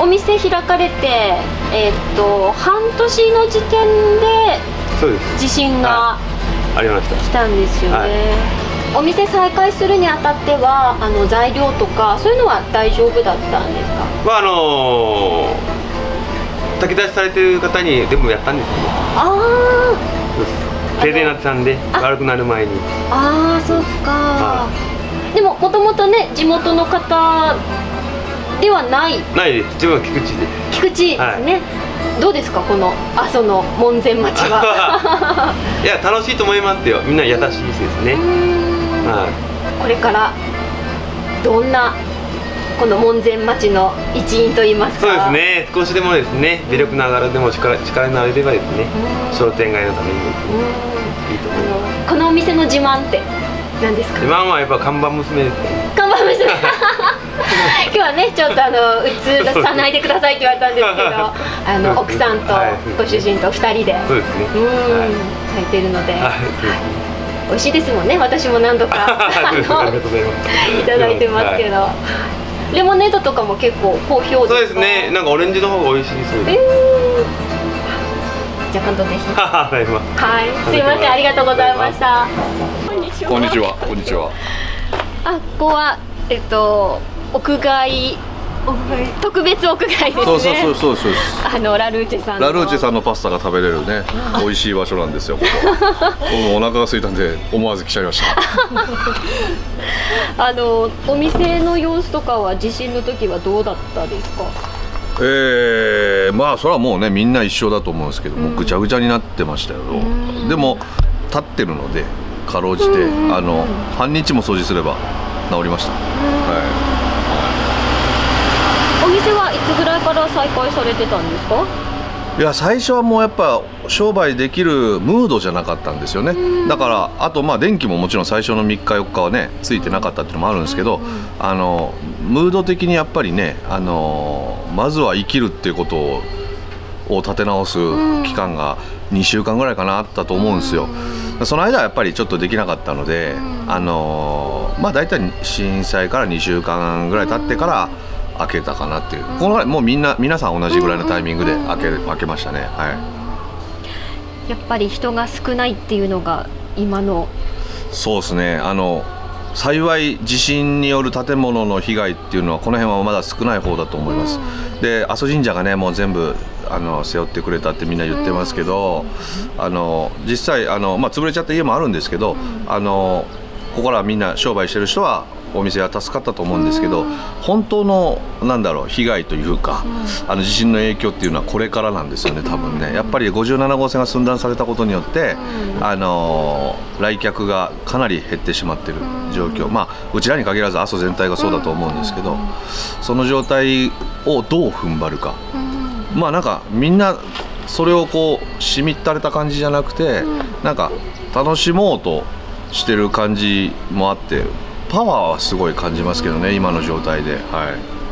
お店開かれてえーっと半年の時点で地震がありました。来たんですよね、はい。お店再開するにあたってはあの材料とかそういうのは大丈夫だったんですか？まああのー炊き出しされてる方に全部やったんですよあそうです。停電になってたんであ悪くなる前に。ーあーそっか、はでももともとね地元の方ではない？ないです。自分は菊池で。菊池ですね、どうですか？この阿蘇の門前町は。いや楽しいと思いますよ。みんな優しいですね。はこれからどんなこの門前町の一員といいますか？いそうですね。少しでもですね。微力ながらでも力力になれればですね。うん。商店街のために。うん。いいと思いまあのこのお店の自慢って何ですか？す自慢はやっぱ看板娘ですね。看板娘今日はねちょっとあの映さないでくださいって言われたんですけどあの奥さんとはい。ご主人と二人でそうですね。うんはい。炊いてるので美味しいですもんね私も何度かあ ありがとうのございます。いただいてますけど、レモネードとかも結構好評ですか。そうですね。なんかオレンジの方が美味しいそうえですー、じゃあ今度ぜひ。はい。すいませんありがとうございました。こんにちこんにちは、こんにちは。あここはえっと屋外。特別屋外ですね。そうそうそうそうそう。です。あのラルーチェさんの。ラルーチェさんのパスタが食べれるね、美味しい場所なんですよ。ここ。僕もお腹が空いたんで、思わず来ちゃいました。あのお店の様子とかは地震の時はどうだったですか？えー、まあそれはもうねみんな一緒だと思うんですけども、ぐちゃぐちゃになってましたけど、ん。でも立ってるのでかろうじて、うんあの半日も掃除すれば治りました、はお店はいつぐらいから再開されてたんですか？い、いや最初はもうやっぱ商売できるムードじゃなかったんですよね、だからあとまあ電気ももちろん最初の3日4日はねついてなかったっていうのもあるんですけど、あのムード的にやっぱりねあのまずは生きるっていうことをを立て直す期間が2週間ぐらいかなあったと思うんですよ。その間はやっぱりちょっとできなかったので、あのまあ大体震災から2週間ぐらい経ってから開けたかなっていう。このぐらいもうみんな皆さん同じぐらいのタイミングで開け開けましたね。はい。やっぱり人が少ないっていうのが今の。そうですね。あの幸い地震による建物の被害っていうのはこの辺はまだ少ない方だと思います。で阿蘇神社がねもう全部あの背負ってくれたってみんな言ってますけどあの実際あの、まあ、潰れちゃった家もあるんですけどあのここらみんな商売してる人はお店は助かったと思うんですけど本当のなんだろう被害というかあの地震の影響っていうのはこれからなんですよね多分ね。やっぱり57号線が寸断されたことによってあの来客がかなり減ってしまってる状況。まあうちらに限らず阿蘇全体がそうだと思うんですけどその状態をどう踏ん張るか。まあなんかみんなそれをこうしみったれた感じじゃなくてなんか楽しもうとしてる感じもあってパワーはすごい感じますけどね今の状態で。はい。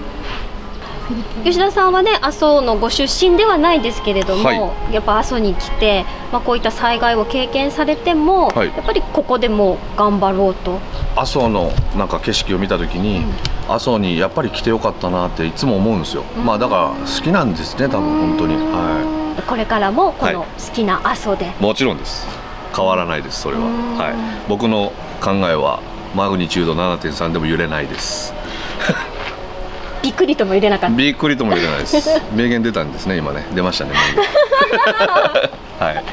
吉田さんはね阿蘇のご出身ではないですけれども、はい。やっぱ阿蘇に来て、まあ、こういった災害を経験されても、はい。やっぱりここでも頑張ろうと。阿蘇のなんか景色を見た時に阿蘇にやっぱり来てよかったなっていつも思うんですよ。まあだから好きなんですね多分本当に。はこれからもこのは好きな阿蘇で、いもちろんです。変わらないですそれは。うん。はい。僕の考えはマグニチュード7.3でも揺れないです。びっくりとも入れなかった。びっくりとも揺れないです。名言出たんですね今ね。出ましたねはい。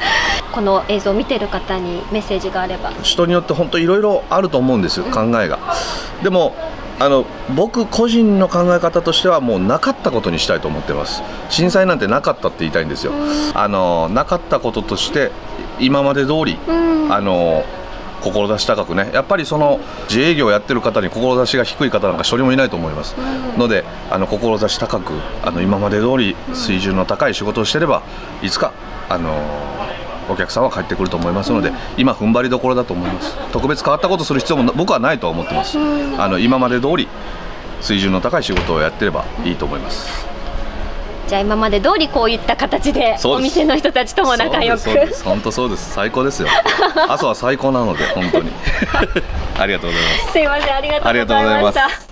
この映像を見てる方にメッセージがあれば。人によって本当いろいろあると思うんですよ考えが。でもあの僕個人の考え方としてはもうなかったことにしたいと思ってます。震災なんてなかったって言いたいんですよ。あのなかったこととして今まで通りうん。あの志高くねやっぱりその自営業をやってる方に志が低い方なんか一人もいないと思います。のであの志高くあの今まで通り水準の高い仕事をしてればいつかあのお客さんは帰ってくると思いますので今踏ん張りどころだと思います。特別変わったことする必要もな僕はないとは思ってます。あの今まで通り水準の高い仕事をやってればいいと思いますじゃあ今まで通りこういった形でお店の人たちとも仲良く。本当そうです。最高ですよ。朝は最高なので本当に。ありがとうございます。すいませんありがとうございました